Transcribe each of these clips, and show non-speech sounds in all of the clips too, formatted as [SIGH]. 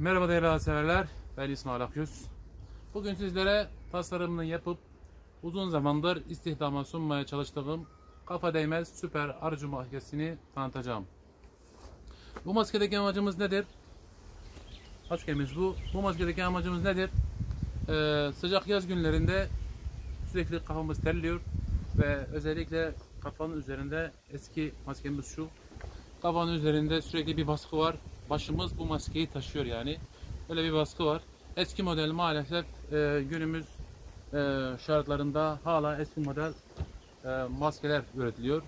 Merhaba değerli severler. Ben İsmail Akyüz. Bugün sizlere tasarımını yapıp uzun zamandır istihdama sunmaya çalıştığım kafa değmez süper arıcı maskesini tanıtacağım. Bu maskedeki amacımız nedir? Maskemiz bu. Bu maskedeki amacımız nedir? Ee, sıcak yaz günlerinde sürekli kafamız terliyor ve özellikle kafanın üzerinde eski maskemiz şu. Kafanın üzerinde sürekli bir baskı var. Başımız bu maskeyi taşıyor yani. Böyle bir baskı var. Eski model maalesef e, günümüz e, şartlarında hala eski model e, maskeler üretiliyor.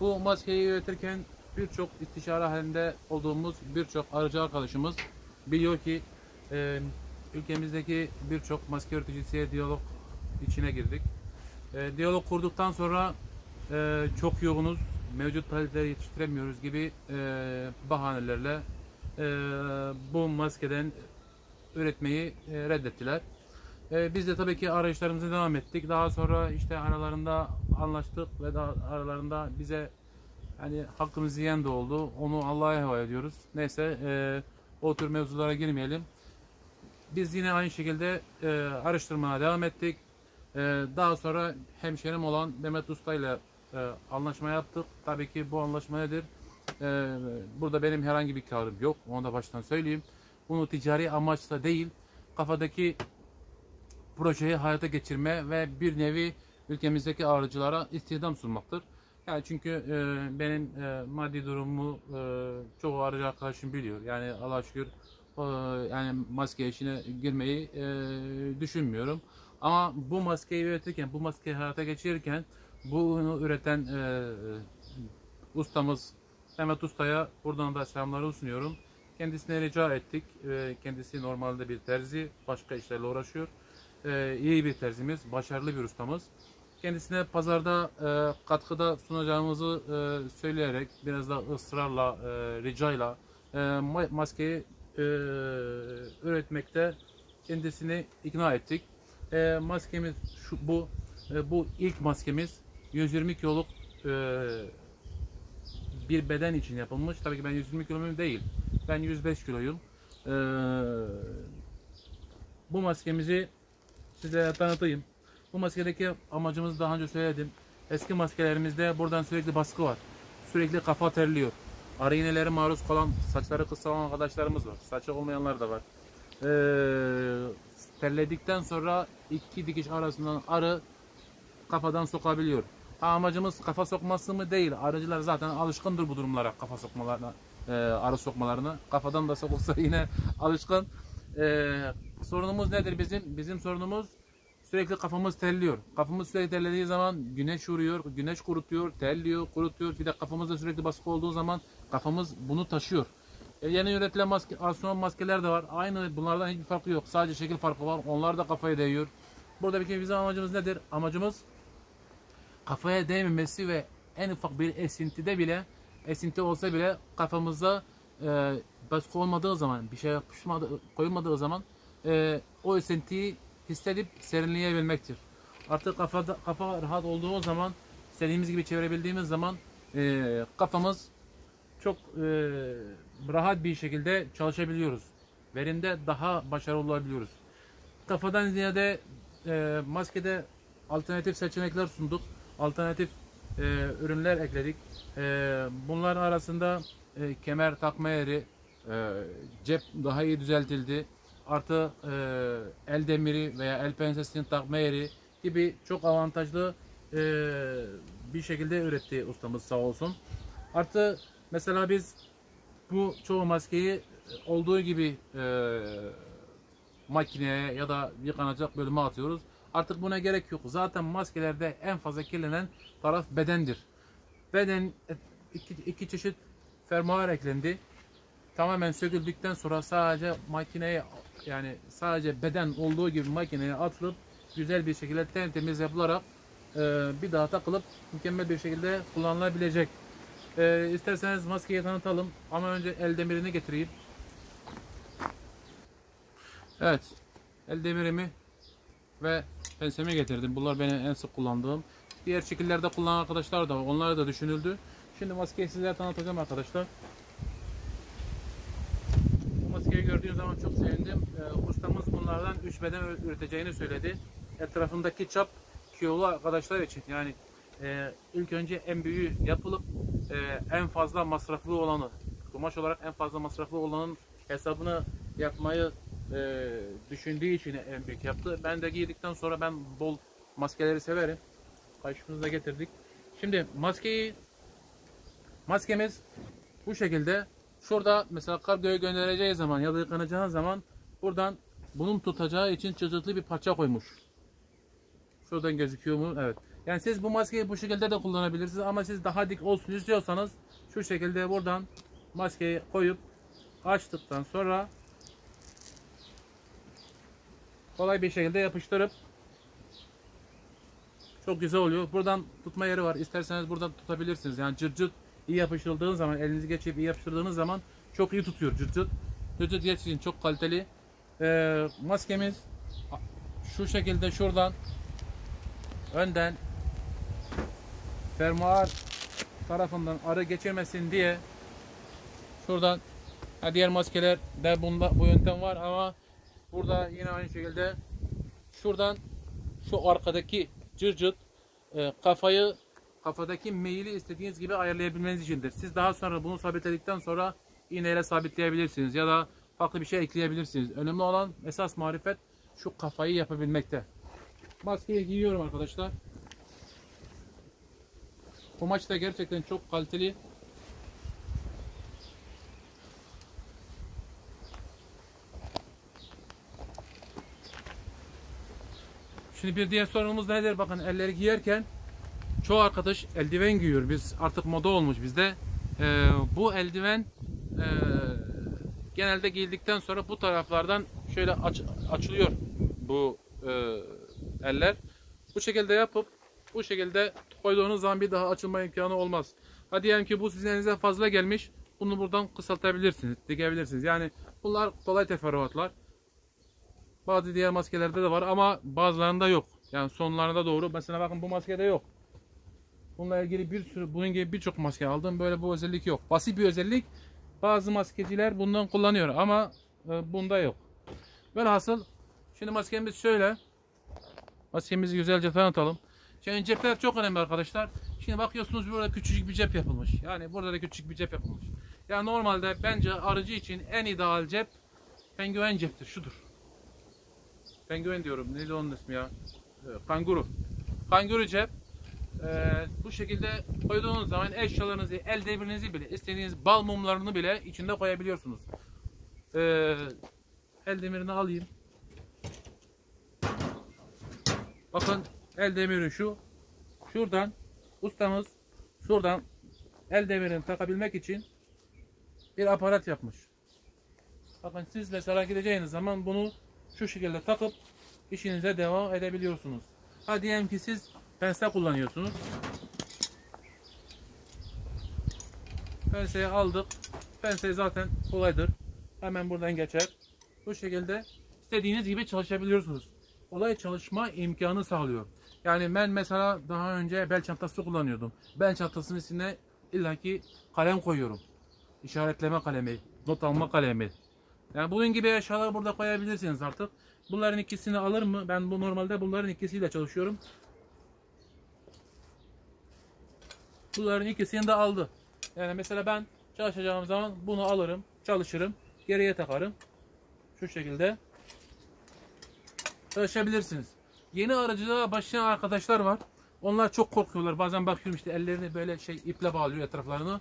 Bu maskeyi üretirken birçok istişare halinde olduğumuz birçok arıcı arkadaşımız biliyor ki e, ülkemizdeki birçok maske üreticisiye diyalog içine girdik. E, diyalog kurduktan sonra e, çok yoğunuz, mevcut talepleri yetiştiremiyoruz gibi e, bahanelerle e, bu maskeden üretmeyi e, reddettiler. E, biz de tabii ki arayışlarımıza devam ettik. Daha sonra işte aralarında anlaştık ve daha aralarında bize hani hakkımızı yiyen de oldu. Onu Allah'a havale ediyoruz. Neyse e, o tür mevzulara girmeyelim. Biz yine aynı şekilde e, araştırmaya devam ettik. E, daha sonra hemşerim olan Mehmet Usta ile e, anlaşma yaptık. Tabii ki bu anlaşma nedir? E, burada benim herhangi bir karım yok. Onu da baştan söyleyeyim. Bunu ticari amaçla değil, kafadaki projeyi hayata geçirme ve bir nevi ülkemizdeki arıcılara istihdam sunmaktır. Yani çünkü e, benim e, maddi durumumu e, çoğu arıcı arkadaşım biliyor. Yani Allah'a şükür e, yani maske işine girmeyi e, düşünmüyorum. Ama bu maskeyi üretirken, bu maskeyi hayata geçirirken bunu üreten e, ustamız Mehmet Usta'ya buradan da selamları sunuyorum. Kendisine rica ettik. E, kendisi normalde bir terzi, başka işlerle uğraşıyor. E, iyi bir terzimiz, başarılı bir ustamız. Kendisine pazarda e, katkıda sunacağımızı e, söyleyerek biraz da ısrarla, e, ricayla ma- maskeyi üretmekte kendisini ikna ettik. Maskemiz şu bu bu ilk maskemiz 120 kiloluk bir beden için yapılmış. Tabii ki ben 120 kiloluyum değil. Ben 105 kiloyum. E, bu maskemizi size tanıtayım. Bu maskedeki amacımızı daha önce söyledim. Eski maskelerimizde buradan sürekli baskı var. Sürekli kafa terliyor. Arı iğneleri maruz kalan, saçları kısa olan arkadaşlarımız var. Saçı olmayanlar da var. Ee, terledikten sonra iki dikiş arasından arı kafadan sokabiliyor. Ha, amacımız kafa sokması mı değil. Arıcılar zaten alışkındır bu durumlara kafa sokmalarına, e, arı sokmalarına. Kafadan da sokulsa [LAUGHS] yine alışkın. E, sorunumuz nedir bizim? Bizim sorunumuz sürekli kafamız terliyor. Kafamız sürekli terlediği zaman güneş vuruyor, güneş kurutuyor, terliyor, kurutuyor. Bir de kafamızda sürekli baskı olduğu zaman kafamız bunu taşıyor. E, yeni üretilen maske, astronom maskeler de var. Aynı bunlardan hiçbir farkı yok. Sadece şekil farkı var. Onlar da kafaya değiyor. Burada bir kere bizim amacımız nedir? Amacımız kafaya değmemesi ve en ufak bir esintide bile esinti olsa bile kafamıza e, baskı olmadığı zaman bir şey yapışmadı, koyulmadığı zaman e, o esintiyi hissedip serinleyebilmektir. Artık kafada, kafa rahat olduğu zaman istediğimiz gibi çevirebildiğimiz zaman e, kafamız çok e, rahat bir şekilde çalışabiliyoruz. Verimde daha başarılı olabiliyoruz. Kafadan ziyade e, maskede alternatif seçenekler sunduk. Alternatif e, ürünler ekledik. E, bunların arasında e, kemer takma yeri, e, cep daha iyi düzeltildi. Artı e, el demiri veya el pensesini takma yeri gibi çok avantajlı e, bir şekilde üretti ustamız sağ olsun. Artı mesela biz bu çoğu maskeyi olduğu gibi e, makineye ya da yıkanacak bölüme atıyoruz. Artık buna gerek yok. Zaten maskelerde en fazla kirlenen taraf bedendir. Beden iki, iki çeşit fermuar eklendi. Tamamen söküldükten sonra sadece makineye yani sadece beden olduğu gibi makineye atılıp güzel bir şekilde tertemiz yapılarak e, bir daha takılıp mükemmel bir şekilde kullanılabilecek. E, isterseniz maskeyi tanıtalım ama önce el demirini getireyim. Evet. El demirimi ve pensemi getirdim. Bunlar benim en sık kullandığım. Diğer şekillerde kullanan arkadaşlar da var. Onlar da düşünüldü. Şimdi maskeyi sizlere tanıtacağım arkadaşlar. Bu maskeyi gördüğüm zaman çok sevindim. Ee, ustamız bunlardan 3 beden üreteceğini söyledi. Etrafındaki çap kilolu arkadaşlar için yani e, ilk önce en büyüğü yapılıp e, en fazla masraflı olanı kumaş olarak en fazla masraflı olanın hesabını yapmayı e, düşündüğü için en büyük yaptı. Ben de giydikten sonra ben bol maskeleri severim. Karşımıza getirdik. Şimdi maskeyi maskemiz bu şekilde şurada mesela kargoya göndereceği zaman ya da yıkanacağı zaman buradan bunun tutacağı için çıtırtlı bir parça koymuş. Şuradan gözüküyor mu? Evet. Yani siz bu maskeyi bu şekilde de kullanabilirsiniz ama siz daha dik olsun istiyorsanız şu şekilde buradan maskeyi koyup açtıktan sonra kolay bir şekilde yapıştırıp çok güzel oluyor. Buradan tutma yeri var. İsterseniz buradan tutabilirsiniz. Yani cırt cırt iyi yapıştırdığınız zaman, elinizi geçirip iyi yapıştırdığınız zaman çok iyi tutuyor cırt cırt. Cırt cırt gerçekten çok kaliteli. Ee, maskemiz şu şekilde şuradan önden fermuar tarafından arı geçirmesin diye şuradan diğer maskeler de bunda bu yöntem var ama burada yine aynı şekilde şuradan şu arkadaki cırcıt e, kafayı kafadaki meyili istediğiniz gibi ayarlayabilmeniz içindir. Siz daha sonra bunu sabitledikten sonra iğneyle sabitleyebilirsiniz ya da farklı bir şey ekleyebilirsiniz. Önemli olan esas marifet şu kafayı yapabilmekte. Maskeyi giyiyorum arkadaşlar. Kumaş da gerçekten çok kaliteli. Şimdi bir diğer sorunumuz nedir? Bakın elleri giyerken çoğu arkadaş eldiven giyiyor. Biz artık moda olmuş bizde. Ee, bu eldiven e, genelde giyildikten sonra bu taraflardan şöyle aç, açılıyor bu e, eller. Bu şekilde yapıp bu şekilde koyduğunuz zaman bir daha açılma imkanı olmaz. Hadi diyelim ki bu sizin elinize fazla gelmiş. Bunu buradan kısaltabilirsiniz, dikebilirsiniz. Yani bunlar kolay teferruatlar. Bazı diğer maskelerde de var ama bazılarında yok. Yani sonlarında doğru. Mesela bakın bu maskede yok. Bununla ilgili bir sürü bunun gibi birçok maske aldım. Böyle bu özellik yok. Basit bir özellik. Bazı maskeciler bundan kullanıyor ama e, bunda yok. Velhasıl şimdi maskemiz şöyle. Maskemizi güzelce tanıtalım. Şimdi cepler çok önemli arkadaşlar. Şimdi bakıyorsunuz burada küçücük bir cep yapılmış. Yani burada da küçük bir cep yapılmış. Yani normalde bence arıcı için en ideal cep penguen ceptir. Şudur. Penguen diyorum. Neydi onun ismi ya? Ee, Kanguru. Kanguru cep. Ee, bu şekilde koyduğunuz zaman eşyalarınızı, el devrinizi bile, istediğiniz bal mumlarını bile içinde koyabiliyorsunuz. Ee, el demirini alayım. Bakın el demiri şu. Şuradan ustamız şuradan el demirini takabilmek için bir aparat yapmış. Bakın siz mesela gideceğiniz zaman bunu şu şekilde takıp işinize devam edebiliyorsunuz. Ha diyelim ki siz pense kullanıyorsunuz. Penseyi aldık. Pense zaten kolaydır. Hemen buradan geçer. Bu şekilde istediğiniz gibi çalışabiliyorsunuz. Kolay çalışma imkanı sağlıyor. Yani ben mesela daha önce bel çantası kullanıyordum. Bel çantasının içine illaki kalem koyuyorum. İşaretleme kalemi, not alma kalemi. Yani bunun gibi eşyalar burada koyabilirsiniz artık. Bunların ikisini alır mı? Ben bu normalde bunların ikisiyle çalışıyorum. Bunların ikisini de aldı. Yani mesela ben çalışacağım zaman bunu alırım, çalışırım, geriye takarım. Şu şekilde çalışabilirsiniz. Yeni aracılığa başlayan arkadaşlar var. Onlar çok korkuyorlar. Bazen bakıyorum işte ellerini böyle şey iple bağlıyor etraflarını.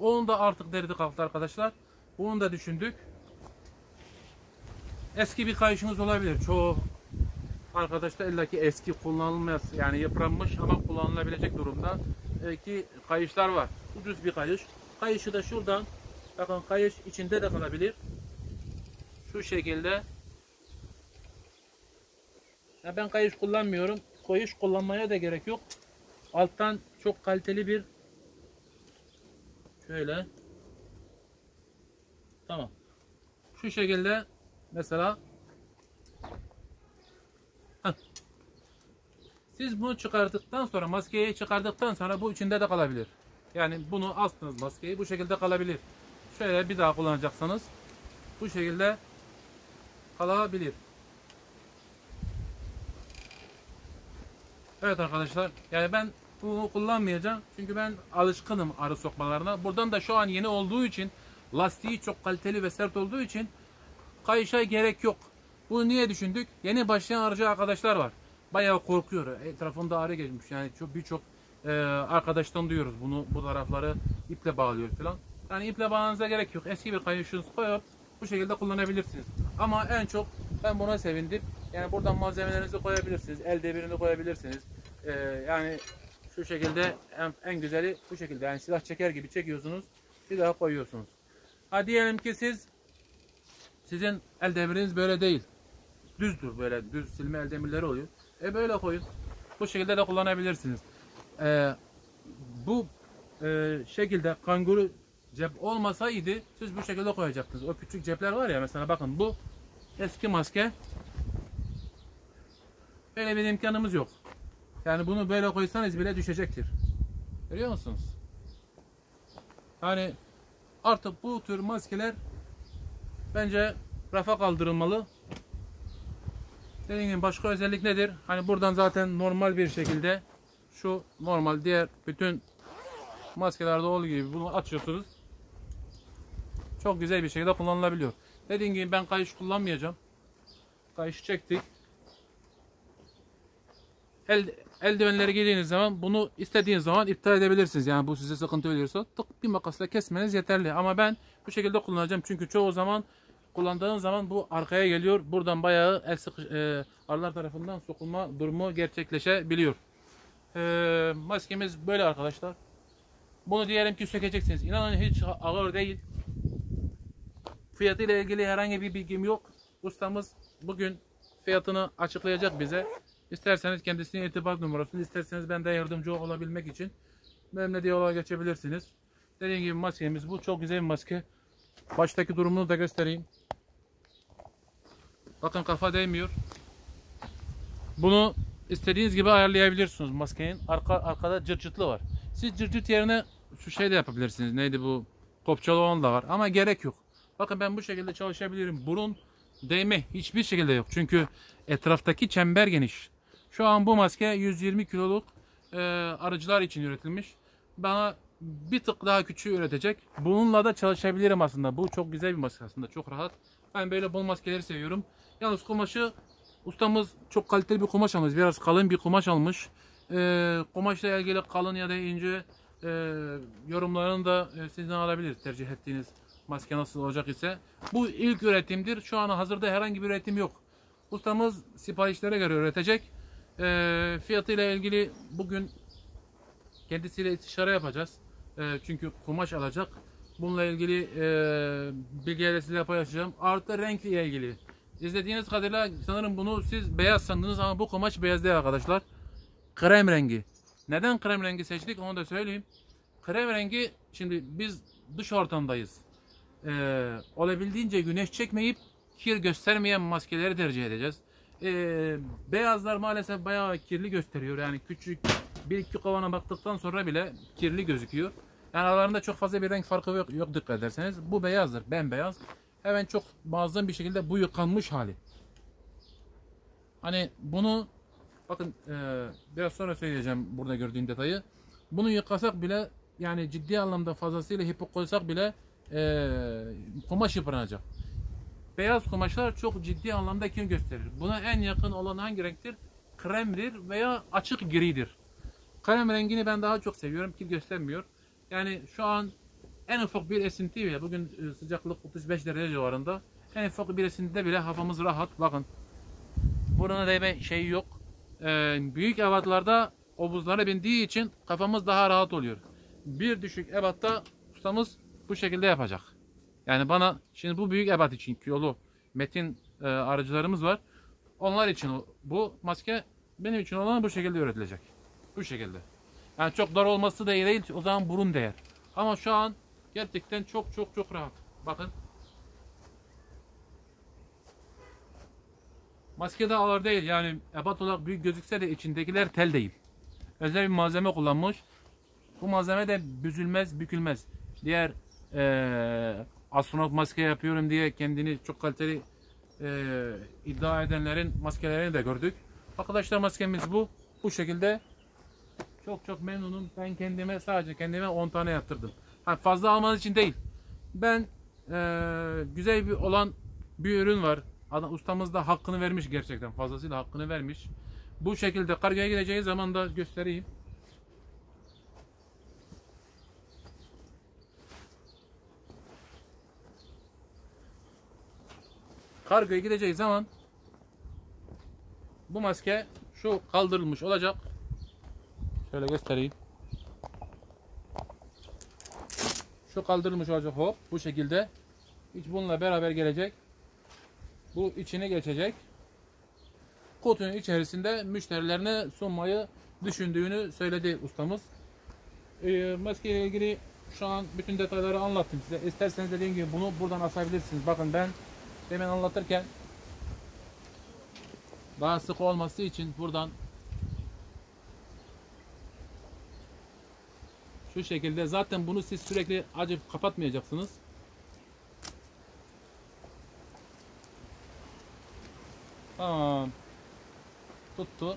Onun da artık derdi kalktı arkadaşlar. Bunu da düşündük. Eski bir kayışınız olabilir. Çoğu arkadaşlar illaki eski kullanılmaz yani yıpranmış ama kullanılabilecek durumda ki kayışlar var. Ucuz bir kayış. Kayışı da şuradan bakın kayış içinde de kalabilir. Şu şekilde ya ben kayış kullanmıyorum. Kayış kullanmaya da gerek yok. Alttan çok kaliteli bir şöyle tamam. Şu şekilde mesela siz bunu çıkardıktan sonra maskeyi çıkardıktan sonra bu içinde de kalabilir. Yani bunu astınız maskeyi bu şekilde kalabilir. Şöyle bir daha kullanacaksanız bu şekilde kalabilir. Evet arkadaşlar yani ben bunu kullanmayacağım çünkü ben alışkınım arı sokmalarına. Buradan da şu an yeni olduğu için lastiği çok kaliteli ve sert olduğu için kayışa gerek yok. Bunu niye düşündük? Yeni başlayan arıcı arkadaşlar var. Bayağı korkuyor. Etrafında arı geçmiş. Yani çok birçok e, arkadaştan duyuyoruz bunu bu tarafları iple bağlıyor falan. Yani iple bağlamanıza gerek yok. Eski bir kayışınızı koyup bu şekilde kullanabilirsiniz. Ama en çok ben buna sevindim. Yani buradan malzemelerinizi koyabilirsiniz. El debirini koyabilirsiniz. Ee, yani şu şekilde en, en güzeli bu şekilde. Yani silah çeker gibi çekiyorsunuz. Bir daha koyuyorsunuz. Ha diyelim ki siz sizin el demiriniz böyle değil. Düzdür böyle düz silme el demirleri oluyor. E böyle koyun. Bu şekilde de kullanabilirsiniz. Ee, bu e, şekilde kanguru cep olmasaydı siz bu şekilde koyacaktınız. O küçük cepler var ya mesela bakın bu eski maske. Böyle bir imkanımız yok. Yani bunu böyle koysanız bile düşecektir. Görüyor musunuz? Yani artık bu tür maskeler bence rafa kaldırılmalı. Dediğim gibi başka özellik nedir? Hani buradan zaten normal bir şekilde şu normal diğer bütün maskelerde olduğu gibi bunu açıyorsunuz. Çok güzel bir şekilde kullanılabiliyor. Dediğim gibi ben kayış kullanmayacağım. Kayış çektik. El, eldivenleri giydiğiniz zaman bunu istediğiniz zaman iptal edebilirsiniz. Yani bu size sıkıntı veriyorsa tık bir makasla kesmeniz yeterli. Ama ben bu şekilde kullanacağım. Çünkü çoğu zaman kullandığın zaman bu arkaya geliyor. Buradan bayağı el sıkış, e, arılar tarafından sokulma durumu gerçekleşebiliyor. E, maskemiz böyle arkadaşlar. Bunu diyelim ki sökeceksiniz. İnanın hiç ağır değil. Fiyatıyla ilgili herhangi bir bilgim yok. Ustamız bugün fiyatını açıklayacak bize. İsterseniz kendisine irtibat numarasını, isterseniz ben de yardımcı olabilmek için benimle diyaloğa geçebilirsiniz. Dediğim gibi maskemiz bu. Çok güzel bir maske. Baştaki durumunu da göstereyim. Bakın kafa değmiyor. Bunu istediğiniz gibi ayarlayabilirsiniz maskenin. Arka, arkada cırt cırtlı var. Siz cırt yerine şu şey de yapabilirsiniz. Neydi bu? Kopçalı olan da var. Ama gerek yok. Bakın ben bu şekilde çalışabilirim. Burun değme hiçbir şekilde yok. Çünkü etraftaki çember geniş. Şu an bu maske 120 kiloluk e, arıcılar için üretilmiş. Bana bir tık daha küçüğü üretecek. Bununla da çalışabilirim aslında. Bu çok güzel bir maske aslında. Çok rahat. Ben böyle bol maskeleri seviyorum. Yalnız kumaşı ustamız çok kaliteli bir kumaş almış. Biraz kalın bir kumaş almış. E, kumaşla ilgili kalın ya da ince e, yorumlarını da e, sizden alabiliriz. Tercih ettiğiniz maske nasıl olacak ise. Bu ilk üretimdir. Şu an hazırda herhangi bir üretim yok. Ustamız siparişlere göre üretecek. E, fiyatıyla ilgili bugün kendisiyle istişare yapacağız. E, çünkü kumaş alacak. Bununla ilgili e, bilgileri size paylaşacağım. Artı renkle ilgili. İzlediğiniz kadarıyla sanırım bunu siz beyaz sandınız ama bu kumaş beyaz değil arkadaşlar. Krem rengi. Neden krem rengi seçtik onu da söyleyeyim. Krem rengi şimdi biz dış ortamdayız. Ee, olabildiğince güneş çekmeyip kir göstermeyen maskeleri tercih edeceğiz. Ee, beyazlar maalesef bayağı kirli gösteriyor. Yani küçük bir iki kovana baktıktan sonra bile kirli gözüküyor. Yani aralarında çok fazla bir renk farkı yok, yok dikkat ederseniz. Bu beyazdır, bembeyaz. Hemen çok bazen bir şekilde bu yıkanmış hali. Hani bunu bakın e, biraz sonra söyleyeceğim burada gördüğüm detayı. Bunu yıkasak bile yani ciddi anlamda fazlasıyla hipok koysak bile e, kumaş yıpranacak. Beyaz kumaşlar çok ciddi anlamda kim gösterir. Buna en yakın olan hangi renktir? Kremdir veya açık gridir. Krem rengini ben daha çok seviyorum. Kir göstermiyor. Yani şu an en ufak bir esinti bile bugün e, sıcaklık 35 derece civarında. En ufak bir esintide bile havamız rahat. Bakın. Buruna değme şeyi yok. Ee, büyük ebatlarda obuzlara bindiği için kafamız daha rahat oluyor. Bir düşük ebatta ustamız bu şekilde yapacak. Yani bana şimdi bu büyük ebat için yolu metin e, aracılarımız var. Onlar için bu maske benim için olan bu şekilde üretilecek. Bu şekilde. Yani çok dar olması da iyi değil. O zaman burun değer. Ama şu an gerçekten çok çok çok rahat. Bakın. Maske de ağır değil. Yani ebat olarak büyük gözükse de içindekiler tel değil. Özel bir malzeme kullanmış. Bu malzeme de büzülmez, bükülmez. Diğer ee, astronot maske yapıyorum diye kendini çok kaliteli e, iddia edenlerin maskelerini de gördük. Arkadaşlar maskemiz bu. Bu şekilde çok çok memnunum. Ben kendime sadece kendime 10 tane yaptırdım. Ha, fazla almanız için değil. Ben e, güzel bir olan bir ürün var. Adam, ustamız da hakkını vermiş gerçekten. Fazlasıyla hakkını vermiş. Bu şekilde kargoya gideceği zaman da göstereyim. Kargoya gideceği zaman bu maske şu kaldırılmış olacak. Şöyle göstereyim. Şu kaldırılmış olacak hop bu şekilde. Hiç bununla beraber gelecek. Bu içine geçecek. Kutunun içerisinde müşterilerine sunmayı düşündüğünü söyledi ustamız. Ee, maske ile ilgili şu an bütün detayları anlattım size. İsterseniz dediğim gibi bunu buradan asabilirsiniz. Bakın ben demin anlatırken daha sık olması için buradan şu şekilde zaten bunu siz sürekli acıp kapatmayacaksınız. Tamam. Tuttu.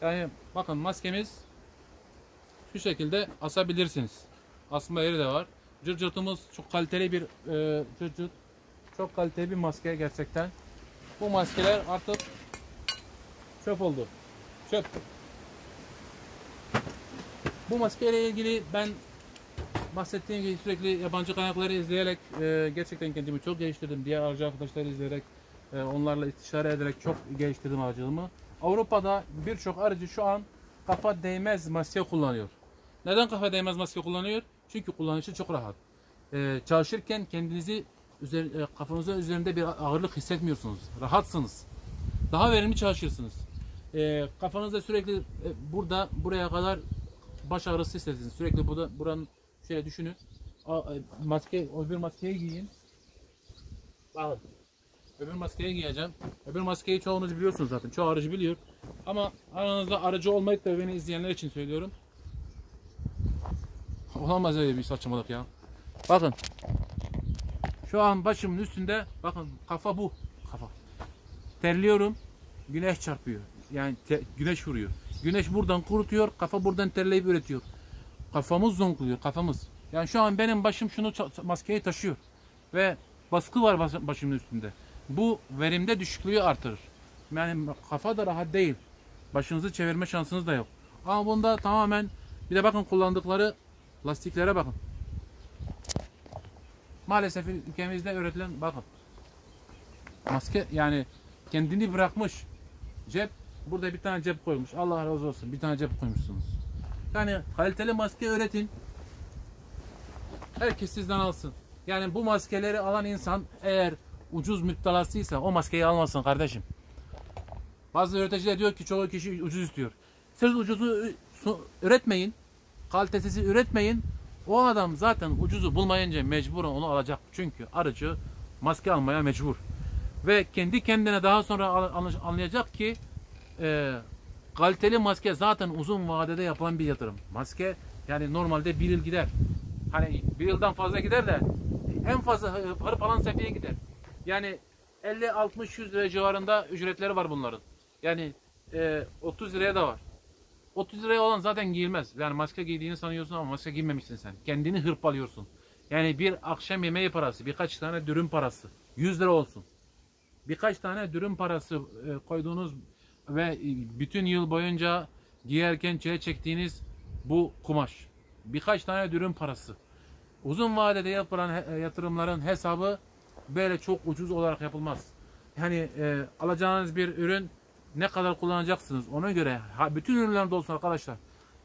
Yani bakın maskemiz şu şekilde asabilirsiniz. Asma yeri de var. Cırcırtımız çok kaliteli bir e, cırcırt. Çok kaliteli bir maske gerçekten. Bu maskeler artık çöp oldu. Çöp. Bu maskeyle ilgili ben bahsettiğim gibi sürekli yabancı kaynakları izleyerek e, gerçekten kendimi çok geliştirdim. Diğer aracı arkadaşları izleyerek e, onlarla istişare ederek çok geliştirdim aracılığımı. Avrupa'da birçok aracı şu an kafa değmez maske kullanıyor. Neden kafa değmez maske kullanıyor? Çünkü kullanışı çok rahat. E, çalışırken kendinizi üzer, e, kafanızın üzerinde bir ağırlık hissetmiyorsunuz. Rahatsınız. Daha verimli çalışırsınız. E, kafanızda sürekli e, burada buraya kadar baş ağrısı hissedersiniz. Sürekli burada buranın şöyle düşünün. A, e, maske, öbür maskeyi giyin. Bakın. Öbür maskeyi giyeceğim. Öbür maskeyi çoğunuz biliyorsunuz zaten. Çoğu aracı biliyor. Ama aranızda aracı olmayıp da beni izleyenler için söylüyorum. Olamaz öyle bir saçmalık ya. Bakın. Şu an başımın üstünde bakın kafa bu. Kafa. Terliyorum. Güneş çarpıyor. Yani güneş vuruyor. Güneş buradan kurutuyor. Kafa buradan terleyip üretiyor. Kafamız zonkluyor. Kafamız. Yani şu an benim başım şunu maskeyi taşıyor. Ve baskı var başımın üstünde. Bu verimde düşüklüğü artırır. Yani kafa da rahat değil. Başınızı çevirme şansınız da yok. Ama bunda tamamen bir de bakın kullandıkları lastiklere bakın. Maalesef ülkemizde üretilen bakın. Maske yani kendini bırakmış. Cep burada bir tane cep koymuş. Allah razı olsun. Bir tane cep koymuşsunuz. Yani kaliteli maske üretin. Herkes sizden alsın. Yani bu maskeleri alan insan eğer ucuz müptelasıysa o maskeyi almasın kardeşim. Bazı üreticiler diyor ki çoğu kişi ucuz istiyor. Siz ucuzu üretmeyin. Kalitesizi üretmeyin. O adam zaten ucuzu bulmayınca mecbur onu alacak. Çünkü arıcı maske almaya mecbur. Ve kendi kendine daha sonra anlayacak ki e, kaliteli maske zaten uzun vadede yapılan bir yatırım. Maske yani normalde bir yıl gider. Hani bir yıldan fazla gider de en fazla para falan seviyeye gider. Yani 50 60 100 lira civarında ücretleri var bunların. Yani e, 30 liraya da var. 30 liraya olan zaten giyilmez. Yani maske giydiğini sanıyorsun ama maske giymemişsin sen. Kendini hırpalıyorsun. Yani bir akşam yemeği parası, birkaç tane dürüm parası. 100 lira olsun. Birkaç tane dürüm parası e, koyduğunuz ve bütün yıl boyunca giyerken çile çektiğiniz bu kumaş. Birkaç tane dürüm parası. Uzun vadede yapılan yatırımların hesabı böyle çok ucuz olarak yapılmaz. Yani e, alacağınız bir ürün ne kadar kullanacaksınız ona göre ha, bütün ürünlerde olsun arkadaşlar.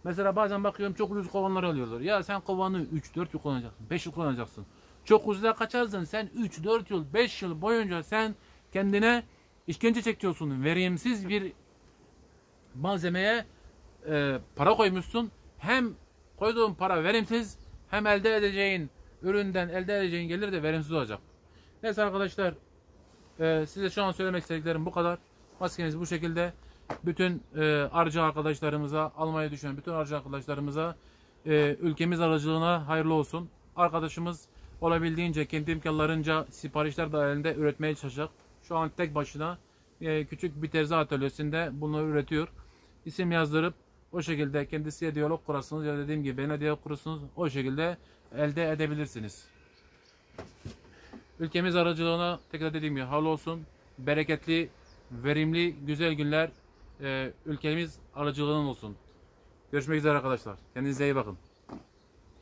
Mesela bazen bakıyorum çok ucuz kovanlar alıyorlar. Ya sen kovanı 3-4 yıl kullanacaksın. 5 yıl kullanacaksın. Çok ucuza kaçarsın. Sen 3-4 yıl 5 yıl boyunca sen kendine işkence çekiyorsun. Verimsiz bir malzemeye e, para koymuşsun. Hem koyduğun para verimsiz hem elde edeceğin üründen elde edeceğin gelir de verimsiz olacak. Neyse arkadaşlar e, size şu an söylemek istediklerim bu kadar. Maskeniz bu şekilde. Bütün e, arıcı arkadaşlarımıza, almayı düşünen bütün arıcı arkadaşlarımıza e, ülkemiz aracılığına hayırlı olsun. Arkadaşımız olabildiğince kendi imkanlarınca siparişler dahilinde üretmeye çalışacak. Şu an tek başına e, küçük bir terzi atölyesinde bunu üretiyor. İsim yazdırıp o şekilde kendisiyle diyalog kurarsanız ya dediğim gibi benimle diyalog kurursunuz o şekilde elde edebilirsiniz. Ülkemiz aracılığına tekrar dediğim gibi hayırlı olsun. Bereketli, verimli, güzel günler e, ülkemiz aracılığının olsun. Görüşmek üzere arkadaşlar. Kendinize iyi bakın.